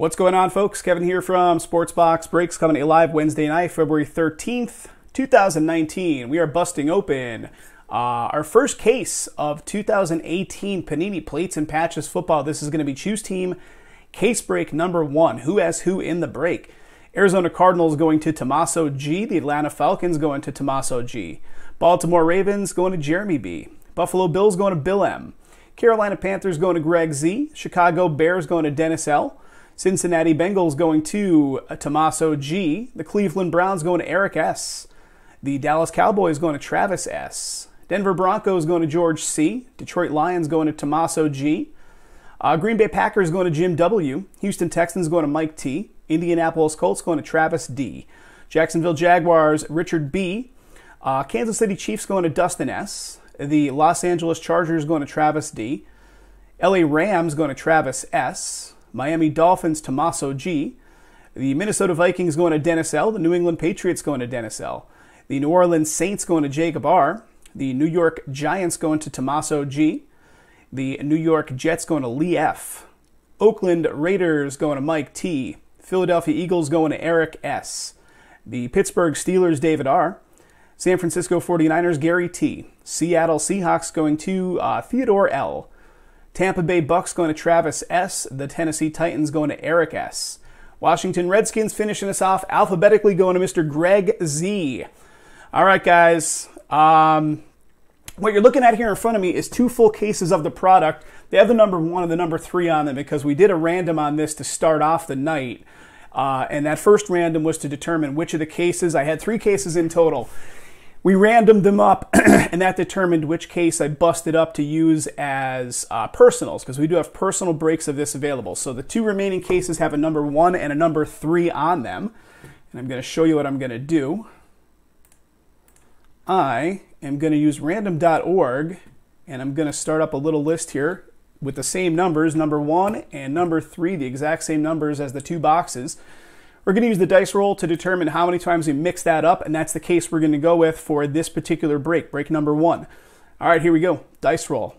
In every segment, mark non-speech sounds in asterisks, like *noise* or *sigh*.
What's going on, folks? Kevin here from Sportsbox Breaks coming to you live Wednesday night, February 13th, 2019. We are busting open uh, our first case of 2018 Panini Plates and Patches football. This is going to be Choose Team case break number one. Who has who in the break? Arizona Cardinals going to Tommaso G. The Atlanta Falcons going to Tommaso G. Baltimore Ravens going to Jeremy B. Buffalo Bills going to Bill M. Carolina Panthers going to Greg Z. Chicago Bears going to Dennis L. Cincinnati Bengals going to uh, Tommaso G. The Cleveland Browns going to Eric S. The Dallas Cowboys going to Travis S. Denver Broncos going to George C. Detroit Lions going to Tommaso G. Uh, Green Bay Packers going to Jim W. Houston Texans going to Mike T. Indianapolis Colts going to Travis D. Jacksonville Jaguars Richard B. Uh, Kansas City Chiefs going to Dustin S. The Los Angeles Chargers going to Travis D. LA Rams going to Travis S. Miami Dolphins, Tommaso G. The Minnesota Vikings going to Dennis L. The New England Patriots going to Dennis L. The New Orleans Saints going to Jacob R. The New York Giants going to Tommaso G. The New York Jets going to Lee F. Oakland Raiders going to Mike T. Philadelphia Eagles going to Eric S. The Pittsburgh Steelers David R. San Francisco 49ers Gary T. Seattle Seahawks going to uh, Theodore L. Tampa Bay Bucks going to Travis S. The Tennessee Titans going to Eric S. Washington Redskins finishing us off alphabetically going to Mr. Greg Z. All right, guys. Um, what you're looking at here in front of me is two full cases of the product. They have the number one and the number three on them because we did a random on this to start off the night. Uh, and that first random was to determine which of the cases. I had three cases in total we randomed them up, *clears throat* and that determined which case I busted up to use as uh, personals, because we do have personal breaks of this available. So the two remaining cases have a number one and a number three on them. And I'm going to show you what I'm going to do. I am going to use random.org, and I'm going to start up a little list here with the same numbers, number one and number three, the exact same numbers as the two boxes. We're to use the dice roll to determine how many times we mix that up, and that's the case we're going to go with for this particular break, break number one. All right, here we go. Dice roll.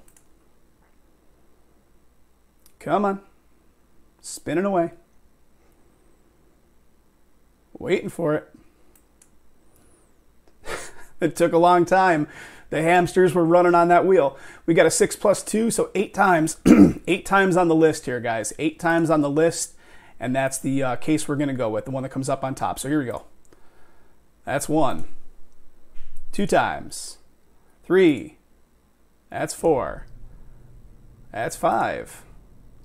Come on. Spinning away. Waiting for it. *laughs* it took a long time. The hamsters were running on that wheel. We got a six plus two, so eight times. *clears throat* eight times on the list here, guys. Eight times on the list and that's the uh, case we're going to go with, the one that comes up on top. So here we go. That's one. Two times. Three. That's four. That's five.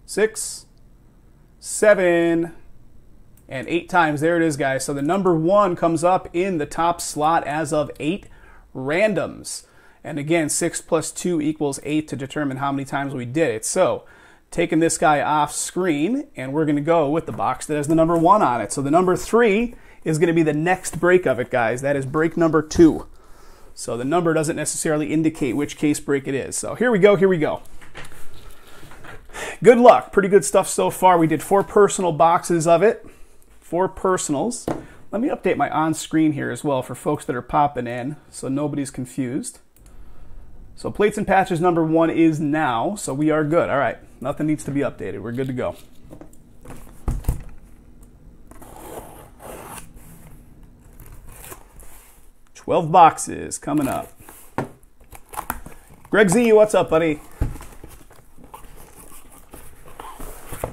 Six. Seven. And eight times. There it is, guys. So the number one comes up in the top slot as of eight randoms. And again, six plus two equals eight to determine how many times we did it. So taking this guy off screen and we're going to go with the box that has the number one on it. So the number three is going to be the next break of it, guys. That is break number two. So the number doesn't necessarily indicate which case break it is. So here we go, here we go. Good luck. Pretty good stuff so far. We did four personal boxes of it, four personals. Let me update my on screen here as well for folks that are popping in so nobody's confused. So plates and patches number one is now, so we are good. All right, nothing needs to be updated. We're good to go. Twelve boxes coming up. Greg Z, what's up, buddy?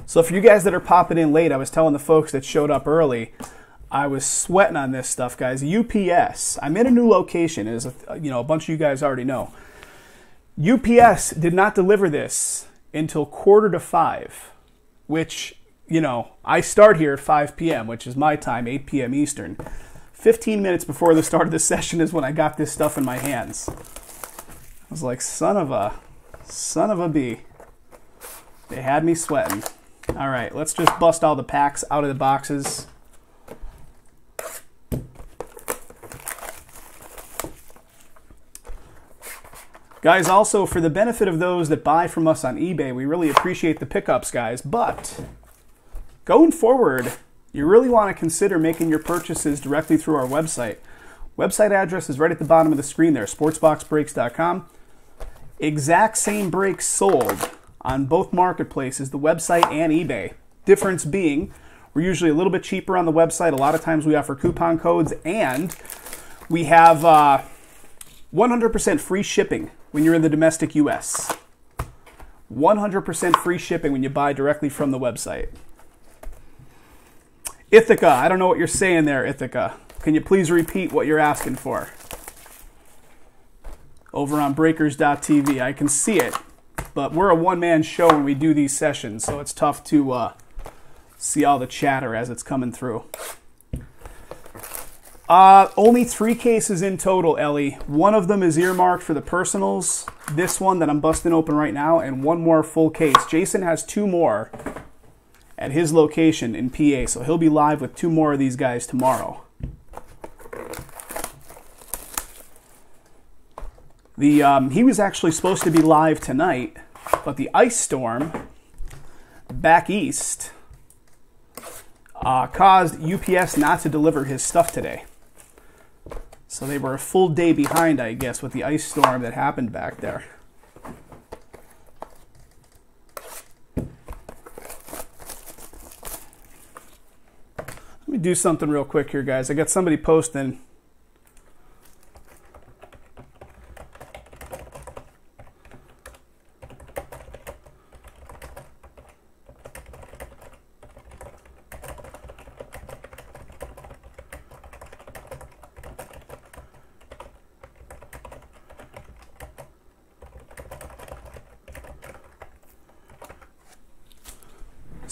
So for you guys that are popping in late, I was telling the folks that showed up early, I was sweating on this stuff, guys. UPS. I'm in a new location, as you know, a bunch of you guys already know. UPS did not deliver this until quarter to five, which, you know, I start here at 5 p.m., which is my time, 8 p.m. Eastern. 15 minutes before the start of the *laughs* session is when I got this stuff in my hands. I was like, son of a, son of a bee. They had me sweating. All right, let's just bust all the packs out of the boxes. Guys, also for the benefit of those that buy from us on eBay, we really appreciate the pickups, guys. But going forward, you really want to consider making your purchases directly through our website. Website address is right at the bottom of the screen there, sportsboxbreaks.com. Exact same breaks sold on both marketplaces, the website and eBay. Difference being, we're usually a little bit cheaper on the website. A lot of times we offer coupon codes, and we have uh, 100% free shipping when you're in the domestic US. 100% free shipping when you buy directly from the website. Ithaca, I don't know what you're saying there, Ithaca. Can you please repeat what you're asking for? Over on breakers.tv, I can see it, but we're a one man show when we do these sessions, so it's tough to uh, see all the chatter as it's coming through. Uh, only three cases in total, Ellie. One of them is earmarked for the personals. This one that I'm busting open right now, and one more full case. Jason has two more at his location in PA, so he'll be live with two more of these guys tomorrow. The um, he was actually supposed to be live tonight, but the ice storm back east uh, caused UPS not to deliver his stuff today. So they were a full day behind, I guess, with the ice storm that happened back there. Let me do something real quick here, guys. I got somebody posting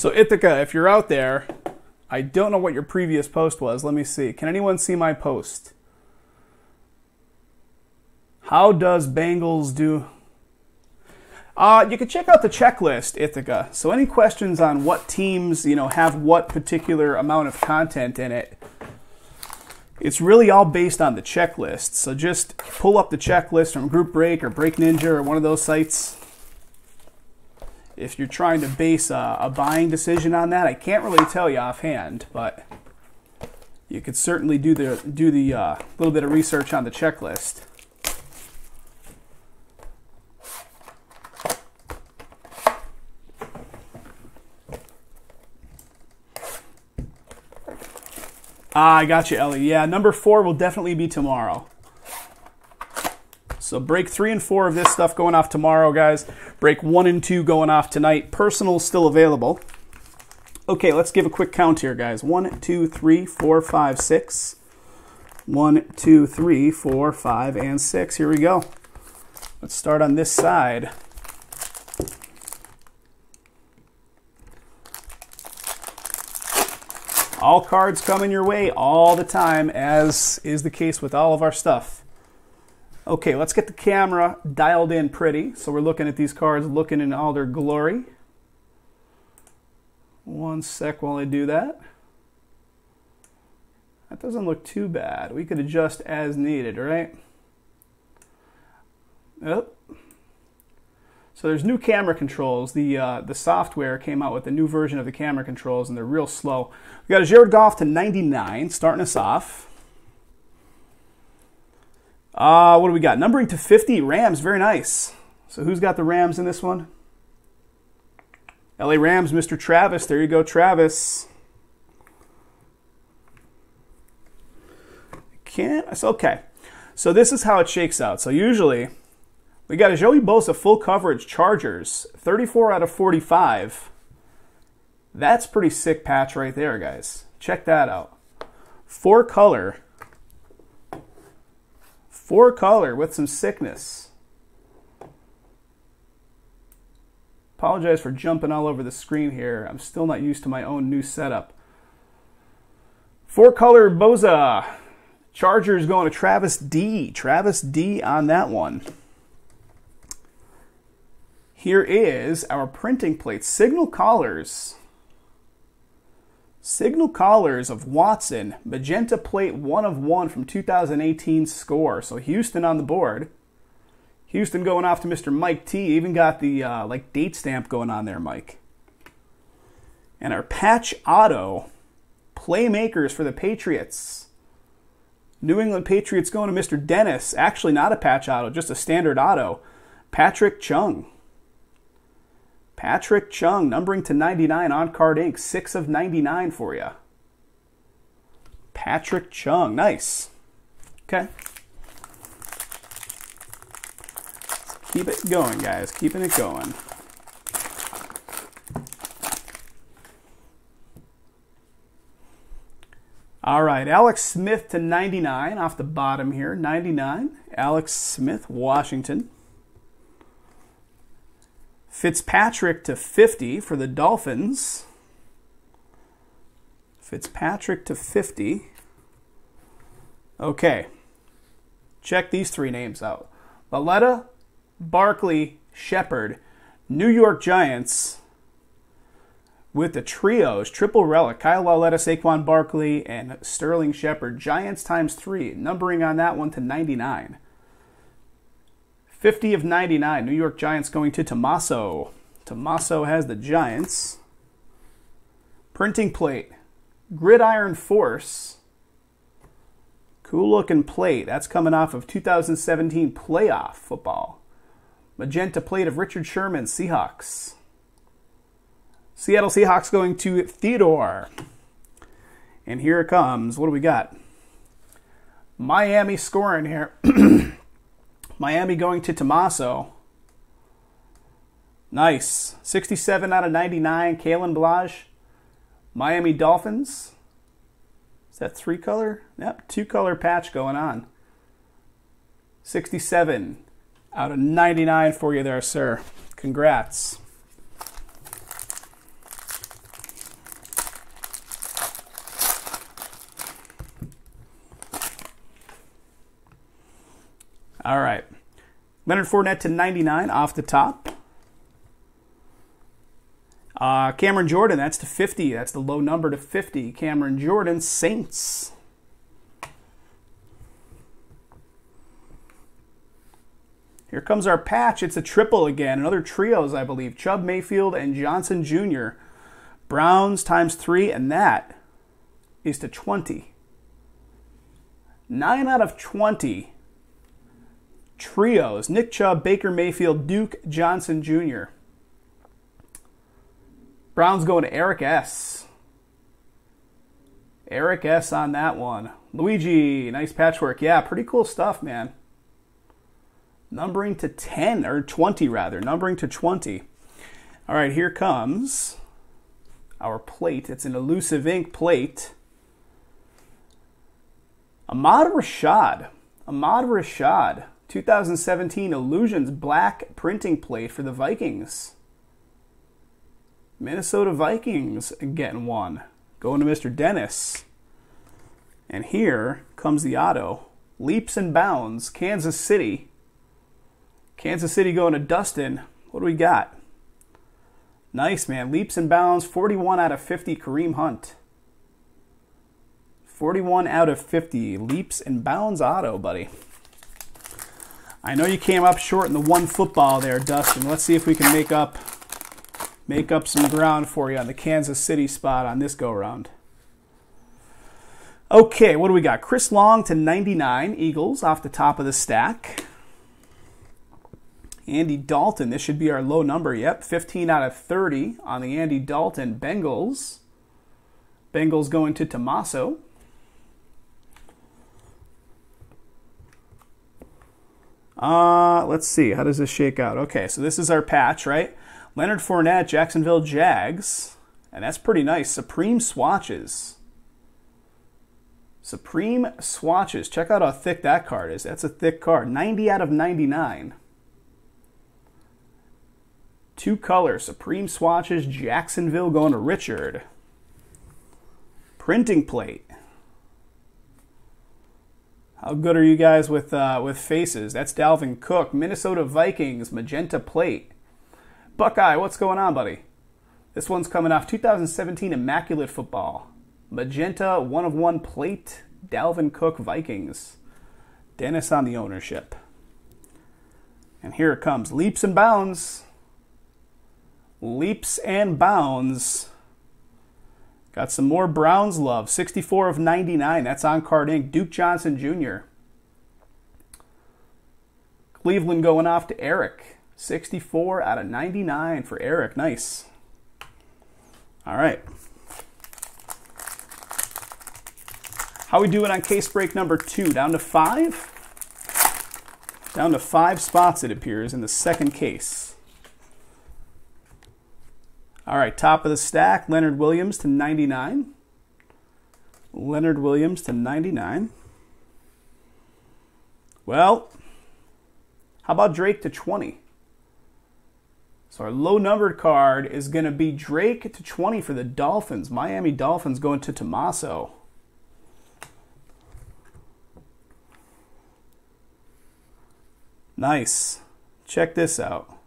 So Ithaca, if you're out there, I don't know what your previous post was. Let me see. Can anyone see my post? How does Bengals do? Uh, you can check out the checklist, Ithaca. So any questions on what teams, you know, have what particular amount of content in it, it's really all based on the checklist. So just pull up the checklist from Group Break or Break Ninja or one of those sites if you're trying to base a, a, buying decision on that, I can't really tell you offhand, but you could certainly do the do the uh, little bit of research on the checklist. Ah, I got you, Ellie. Yeah, number four will definitely be tomorrow. So break three and four of this stuff going off tomorrow, guys. Break one and two going off tonight. Personal still available. Okay, let's give a quick count here, guys. One, two, three, four, five, six. One, two, three, four, five, and six. Here we go. Let's start on this side. All cards coming your way all the time, as is the case with all of our stuff. Okay, let's get the camera dialed in pretty. So we're looking at these cards, looking in all their glory. One sec while I do that. That doesn't look too bad. We could adjust as needed, right? Yep. So there's new camera controls. The uh, the software came out with a new version of the camera controls, and they're real slow. We got a Jared Goff to 99, starting us off. Uh, what do we got? Numbering to 50, Rams, very nice. So who's got the Rams in this one? LA Rams, Mr. Travis. There you go, Travis. Can't, it's okay. So this is how it shakes out. So usually we got a Joey Bosa full coverage Chargers, 34 out of 45. That's pretty sick patch right there, guys. Check that out. Four color Four color with some sickness. Apologize for jumping all over the screen here. I'm still not used to my own new setup. Four color Bosa. Chargers going to Travis D. Travis D on that one. Here is our printing plate. Signal Callers. Signal Callers of Watson, magenta plate 1 of 1 from 2018 score. So Houston on the board. Houston going off to Mr. Mike T. Even got the uh, like date stamp going on there, Mike. And our patch auto playmakers for the Patriots. New England Patriots going to Mr. Dennis. Actually, not a patch auto, just a standard auto. Patrick Chung. Patrick Chung, numbering to 99 on card ink, 6 of 99 for you. Patrick Chung, nice. Okay. Keep it going, guys. Keeping it going. All right, Alex Smith to 99 off the bottom here. 99. Alex Smith, Washington. Fitzpatrick to 50 for the Dolphins. Fitzpatrick to 50. Okay. Check these three names out. Lauletta, Barkley, Shepard, New York Giants with the trios, triple relic, Kyle Lauletta, Saquon Barkley, and Sterling Shepard. Giants times three, numbering on that one to 99. 50 of 99, New York Giants going to Tommaso. Tommaso has the Giants. Printing plate, Gridiron Force. Cool looking plate. That's coming off of 2017 playoff football. Magenta plate of Richard Sherman, Seahawks. Seattle Seahawks going to Theodore. And here it comes. What do we got? Miami scoring here. *clears throat* Miami going to Tommaso. Nice. 67 out of 99. Kalen Ballage. Miami Dolphins. Is that three color? Yep, two color patch going on. 67 out of 99 for you there, sir. Congrats. All right. Leonard Fournette to 99 off the top. Uh, Cameron Jordan, that's to 50. That's the low number to 50. Cameron Jordan, Saints. Here comes our patch. It's a triple again. Another trios, I believe. Chubb Mayfield and Johnson Jr. Browns times three, and that is to 20. 9 out of 20 trios Nick Chubb, Baker Mayfield, Duke Johnson Jr. Browns going to Eric S. Eric S on that one. Luigi, nice patchwork. Yeah, pretty cool stuff, man. Numbering to 10, or 20 rather. Numbering to 20. All right, here comes our plate. It's an elusive ink plate. Ahmad Rashad. Ahmad Rashad. 2017 Illusions black printing plate for the Vikings. Minnesota Vikings getting one. Going to Mr. Dennis. And here comes the auto. Leaps and bounds, Kansas City. Kansas City going to Dustin. What do we got? Nice, man. Leaps and bounds, 41 out of 50, Kareem Hunt. 41 out of 50, leaps and bounds auto, buddy. I know you came up short in the one football there, Dustin. Let's see if we can make up make up some ground for you on the Kansas City spot on this go round. Okay, what do we got? Chris Long to 99 Eagles off the top of the stack. Andy Dalton, this should be our low number. Yep, 15 out of 30 on the Andy Dalton Bengals. Bengals going to Tommaso. Uh, let's see. How does this shake out? Okay, so this is our patch, right? Leonard Fournette, Jacksonville Jags. And that's pretty nice. Supreme swatches. Supreme swatches. Check out how thick that card is. That's a thick card. 90 out of 99. Two color. Supreme swatches. Jacksonville going to Richard. Printing plate. How good are you guys with uh, with faces? That's Dalvin Cook, Minnesota Vikings, magenta plate. Buckeye, what's going on, buddy? This one's coming off 2017 Immaculate Football. Magenta one of one plate, Dalvin Cook Vikings. Dennis on the ownership. And here it comes. Leaps and bounds. Leaps and bounds. Got some more Browns love. 64 of 99. That's on card ink. Duke Johnson Jr. Cleveland going off to Eric. 64 out of 99 for Eric. Nice. All right. How we doing on case break number two? Down to five? Down to five spots, it appears, in the second case. All right, top of the stack, Leonard Williams to 99. Leonard Williams to 99. Well, how about Drake to 20? So our low numbered card is going to be Drake to 20 for the Dolphins. Miami Dolphins going to Tommaso. Nice. Check this out.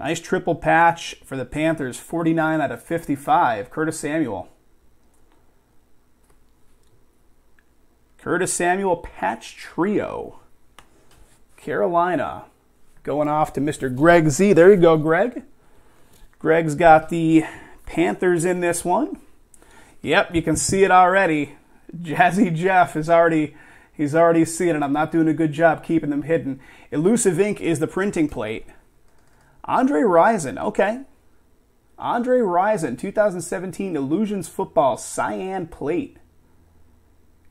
Nice triple patch for the Panthers, 49 out of 55. Curtis Samuel. Curtis Samuel patch trio. Carolina going off to Mr. Greg Z. There you go, Greg. Greg's got the Panthers in this one. Yep, you can see it already. Jazzy Jeff is already He's already seeing it. I'm not doing a good job keeping them hidden. Elusive ink is the printing plate. Andre Rison, okay. Andre Rison, 2017 Illusions Football Cyan Plate.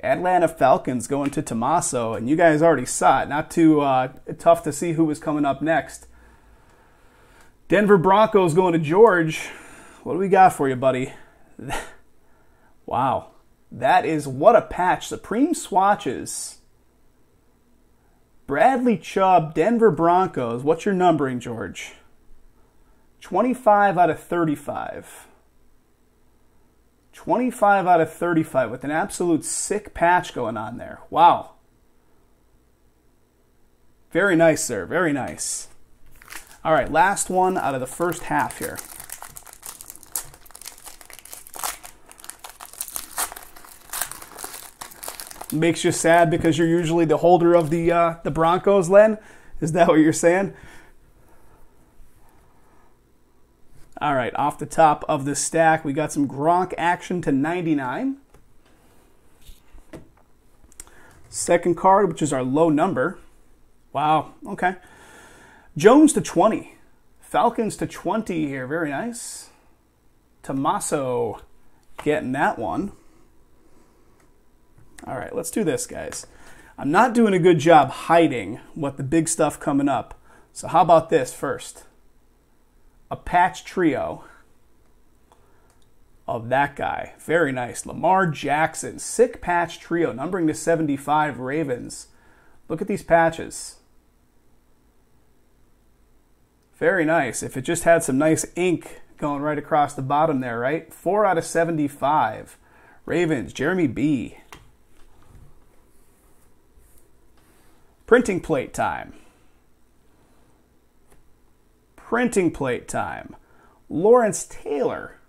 Atlanta Falcons going to Tommaso, and you guys already saw it. Not too uh, tough to see who was coming up next. Denver Broncos going to George. What do we got for you, buddy? *laughs* wow. That is what a patch. Supreme swatches. Bradley Chubb, Denver Broncos. What's your numbering, George? 25 out of 35. 25 out of 35 with an absolute sick patch going on there. Wow. Very nice, sir. Very nice. All right, last one out of the first half here. makes you sad because you're usually the holder of the uh, the Broncos, Len? Is that what you're saying? All right, off the top of the stack, we got some Gronk action to 99. Second card, which is our low number. Wow, okay. Jones to 20. Falcons to 20 here, very nice. Tommaso getting that one. All right, let's do this, guys. I'm not doing a good job hiding what the big stuff coming up. So how about this first? A patch trio of that guy. Very nice. Lamar Jackson, sick patch trio, numbering to 75 Ravens. Look at these patches. Very nice. If it just had some nice ink going right across the bottom there, right? 4 out of 75. Ravens, Jeremy B. Printing plate time. Printing plate time. Lawrence Taylor.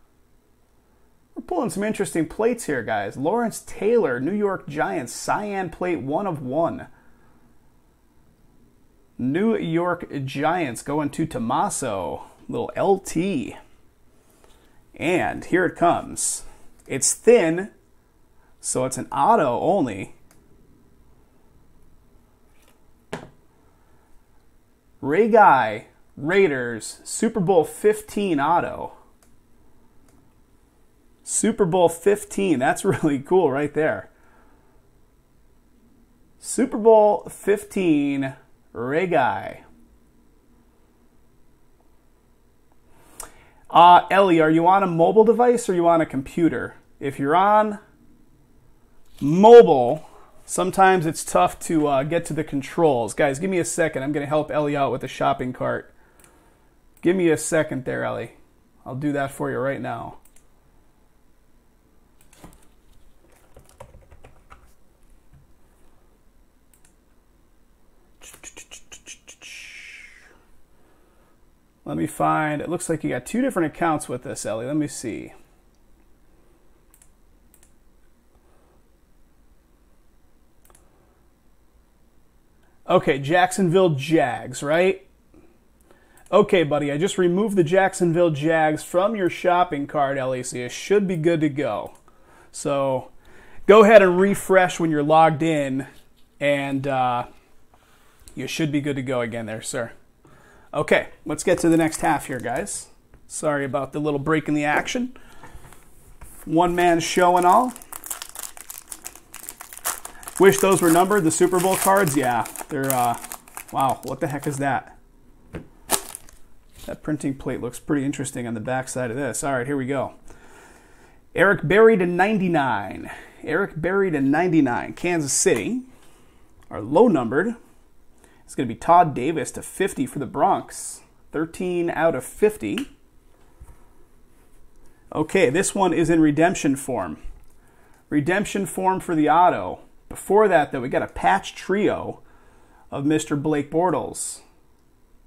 We're pulling some interesting plates here, guys. Lawrence Taylor, New York Giants, cyan plate one of one. New York Giants going to Tommaso, little LT. And here it comes. It's thin, so it's an auto only. Ray Guy, Raiders, Super Bowl 15 auto. Super Bowl 15. That's *laughs* really cool right there. Super Bowl 15, Ray Guy. Uh, Ellie, are you on a mobile device or you on a computer? If you're on mobile, Sometimes it's tough to uh, get to the controls. Guys, give me a second. I'm going to help Ellie out with the shopping cart. Give me a second there, Ellie. I'll do that for you right now. Let me find, it looks like you got two different accounts with this, Ellie. Let me see. Okay, Jacksonville Jags, right? Okay, buddy, I just removed the Jacksonville Jags from your shopping cart, so you should be good to go. So go ahead and refresh when you're logged in, and uh, you should be good to go again there, sir. Okay, let's get to the next half here, guys. Sorry about the little break in the action. One man show and all. Wish those were numbered, the Super Bowl cards. Yeah, they're, uh, wow, what the heck is that? That printing plate looks pretty interesting on the back side of this. All right, here we go. Eric Berry to 99. Eric Berry to 99. Kansas City. Our low numbered is going to be Todd Davis to 50 for the Bronx. 13 out of 50. Okay, this one is in redemption form. Redemption form for the auto. Before that, though, we got a patch trio of Mr. Blake Bortles.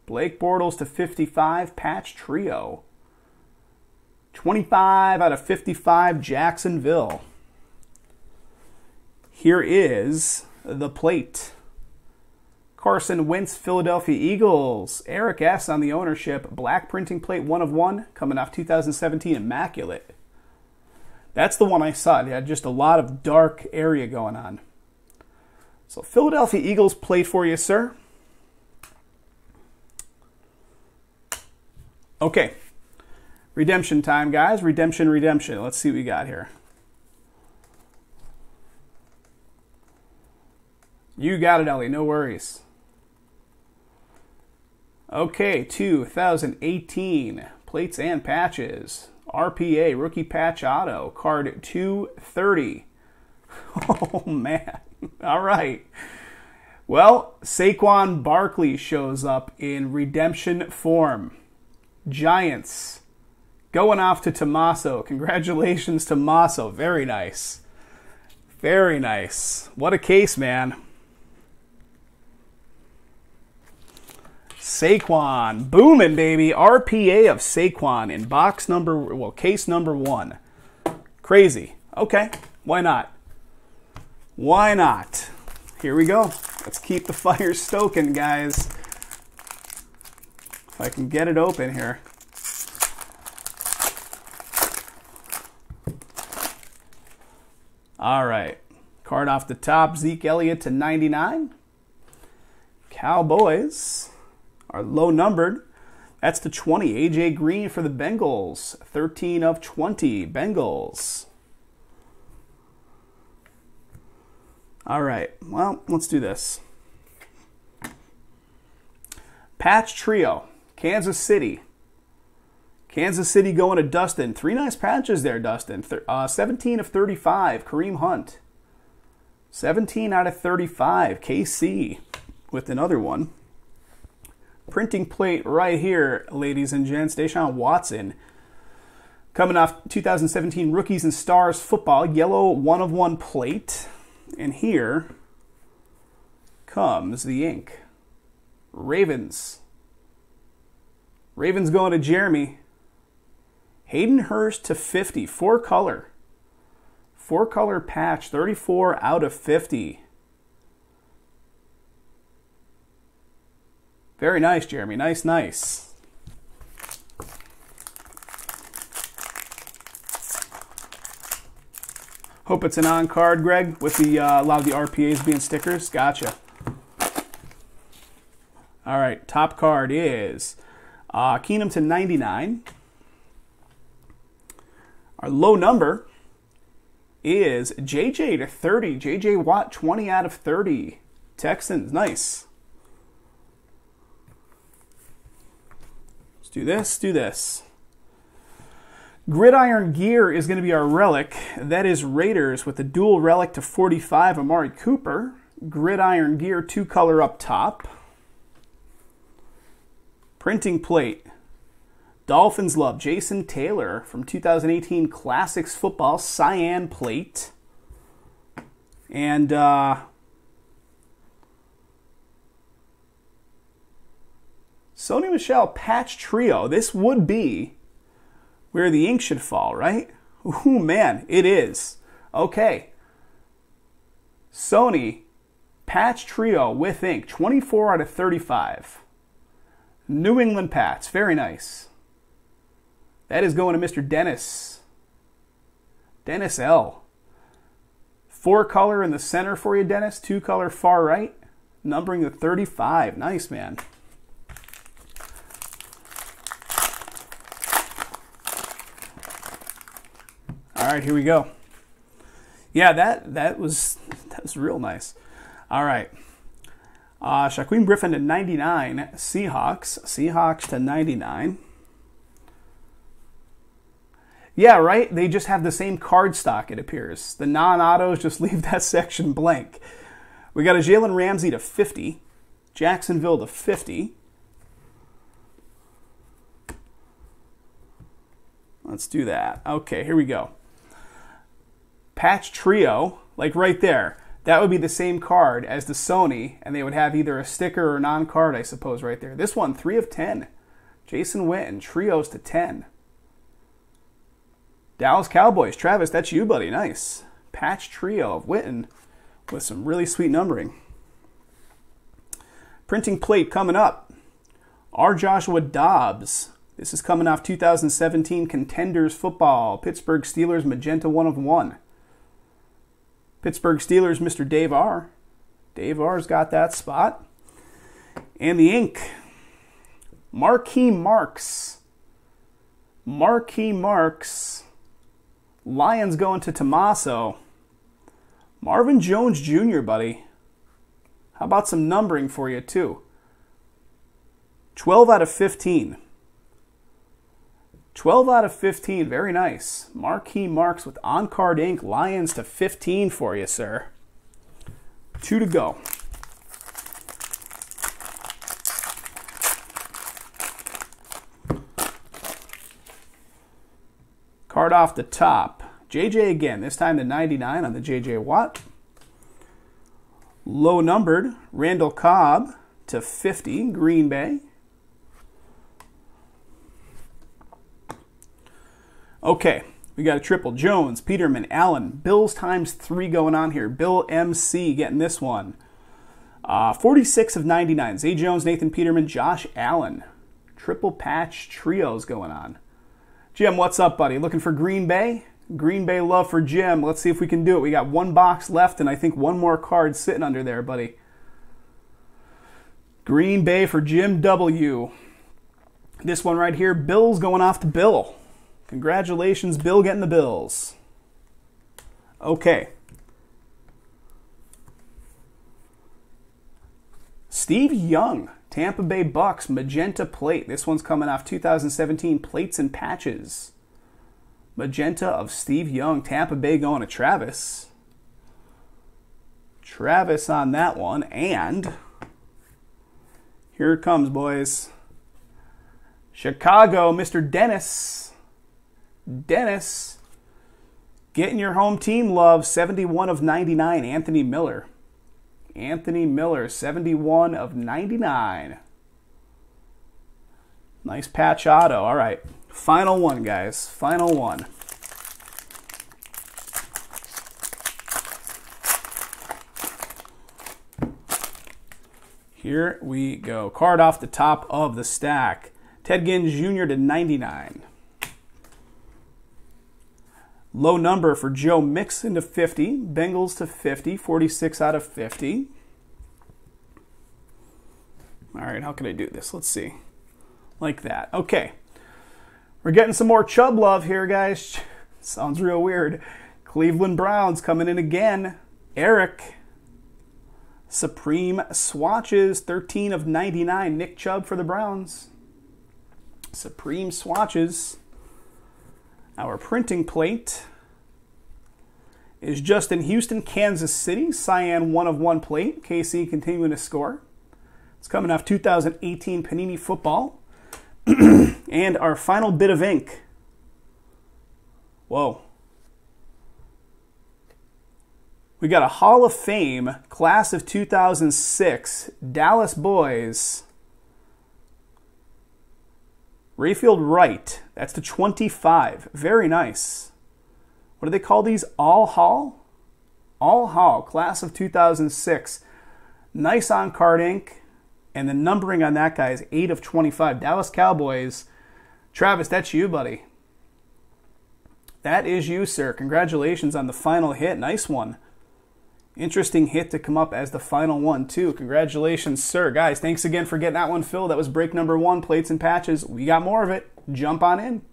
Blake Bortles to 55, patch trio. 25 out of 55, Jacksonville. Here is the plate. Carson Wentz, Philadelphia Eagles. Eric S. on the ownership. Black printing plate, one of one, coming off 2017 Immaculate. That's the one I saw. It had just a lot of dark area going on. So, Philadelphia Eagles plate for you, sir. Okay. Redemption time, guys. Redemption, redemption. Let's see what we got here. You got it, Ellie. No worries. Okay, 2018 plates and patches. RPA rookie patch auto card 230. *laughs* Oh man. *laughs* All right. Well, Saquon Barkley shows up in redemption form. Giants going off to Tommaso. Congratulations, Tommaso. Very nice. Very nice. What a case, man. Saquon. Booming, baby. RPA of Saquon in box number, well, case number one. Crazy. Okay, why not? Why not? Here we go. Let's keep the *laughs* fire stoking, guys. If I can get it open here. All right. Card off the top Zeke Elliott to 99. Cowboys are low numbered. That's the 20. AJ Green for the Bengals. 13 of 20. Bengals. All right. Well, let's do this. Patch Trio. Kansas City. Kansas City going to Dustin. Three nice patches there, Dustin. Uh, 17 of 35. Kareem Hunt. 17 out of 35. KC with another one. Printing plate right here, ladies and gents. Deshaun Watson. Coming off 2017 Rookies and Stars football, yellow one of one plate. And here comes the ink. Ravens. Ravens going to Jeremy. Hayden Hurst to 50, four color. Four color patch, 34 out of 50. Very nice, Jeremy. Nice, nice. Hope it's an on card, Greg, with the uh, a lot of the RPAs being stickers. Gotcha. All right, top card is uh, Keenum to 99. Our low number is JJ to 30. JJ Watt, 20 out of 30. Texans, nice. Let's do this, do this. Gridiron Gear is going to be our relic. That is Raiders with the dual relic to 45, Amari Cooper. Gridiron Gear, two color up top. Printing plate. Dolphins love Jason Taylor from 2018 Classics Football Cyan plate. And uh, Sony Michel Patch Trio. This would be where the ink should fall, right? Ooh, man, it is. Okay. Sony Patch Trio with ink, 24 out of 35. New England Pats. Very nice. That is going to Mr. Dennis. Dennis L. Four color in the center for you, Dennis. Two color far right. Numbering the 35. Nice, man. All right, here we go. Yeah, that that was that was real nice. All right. Uh, Shaquem Griffin to 99. Seahawks. Seahawks to 99. Yeah, right? They just have the same card stock, it appears. The non autos just *laughs* leave that section blank. We got a Jalen Ramsey to 50. Jacksonville to 50. Let's do that. Okay, here we go. Patch Trio, like right there. That would be the same card as the Sony, and they would have either a sticker or non card, I suppose, right there. This one, 3 of 10. Jason Witten, Trios to 10. Dallas Cowboys. Travis, that's you, buddy. Nice. Patch Trio of Witten with some really sweet numbering. Printing plate coming up. R. Joshua Dobbs. This is coming off 2017 Contenders Football. Pittsburgh Steelers Magenta 1 of 1. Pittsburgh Steelers, Mr. Dave R. Dave R's got that spot. And the ink. Marquee Marks. Marquee Marks. Lions going to Tommaso. Marvin Jones Jr., buddy. How about some numbering for you, too? 12 out of 15. 12 out of 15. Very nice. Marquee marks with on card ink. Lions to 15 for you, sir. Two to go. Card off the top. JJ again, this time the 99 on the JJ Watt. Low numbered, Randall Cobb to 50, Green Bay. Okay, we got a triple. Jones, Peterman, Allen, Bills times three going on here. Bill MC getting this one. Uh, 46 of 99. Zay Jones, Nathan Peterman, Josh Allen. Triple patch trios going on. Jim, what's up, buddy? Looking for Green Bay? Green Bay love for Jim. Let's see if we can do it. We got one box left, and I think one more card sitting under there, buddy. Green Bay for Jim W. This one right here, Bill's going off to Bill. Congratulations, Bill, getting the Bills. Okay. Steve Young, Tampa Bay Bucks, magenta plate. This one's coming off 2017 plates and patches. Magenta of Steve Young, Tampa Bay going to Travis. Travis on that one. And here it comes, boys. Chicago, Mr. Dennis. Dennis getting your home team love 71 of 99 Anthony Miller. Anthony Miller 71 of 99. Nice patch auto. All right. Final one, guys. Final one. Here we go. Card off the top of the stack. Ted Ginn Jr. to 99. Low number for Joe Mixon to 50. Bengals to 50. 46 out of 50. All right, how can I do this? Let's see. Like that. Okay. We're getting some more Chubb love here, guys. *laughs* Sounds real weird. Cleveland Browns coming in again. Eric. Supreme Swatches, 13 of 99. Nick Chubb for the Browns. Supreme Swatches. Our printing plate is just in Houston, Kansas City. Cyan 1 of 1 plate. KC continuing to score. It's coming off 2018 Panini Football. *clears throat* and our final bit of ink. Whoa. We got a Hall of Fame class of 2006 Dallas Boys. Rayfield Wright. That's the 25. Very nice. What do they call these? All Hall? All Hall, class of 2006. Nice on card ink. And the numbering on that guy is 8 of 25. Dallas Cowboys. Travis, that's you, buddy. That is you, sir. Congratulations on the final hit. Nice one. Interesting hit to come up as the final one, too. Congratulations, sir. Guys, thanks again for getting that one filled. That was break number one, plates and patches. We got more of it. Jump on in.